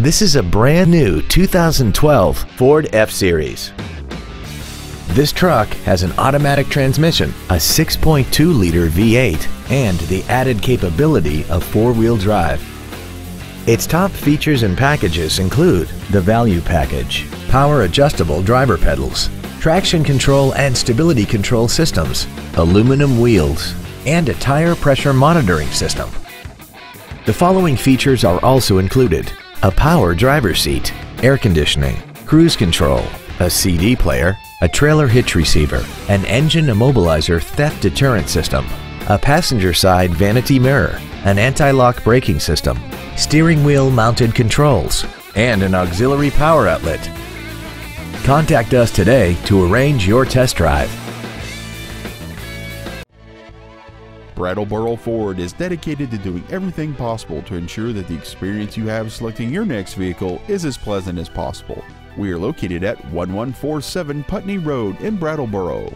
This is a brand new 2012 Ford F-Series. This truck has an automatic transmission, a 6.2-liter V8, and the added capability of four-wheel drive. Its top features and packages include the value package, power adjustable driver pedals, traction control and stability control systems, aluminum wheels, and a tire pressure monitoring system. The following features are also included. A power driver seat, air conditioning, cruise control, a CD player, a trailer hitch receiver, an engine immobilizer theft deterrent system, a passenger side vanity mirror, an anti-lock braking system, steering wheel mounted controls, and an auxiliary power outlet. Contact us today to arrange your test drive. Brattleboro Ford is dedicated to doing everything possible to ensure that the experience you have selecting your next vehicle is as pleasant as possible. We are located at 1147 Putney Road in Brattleboro.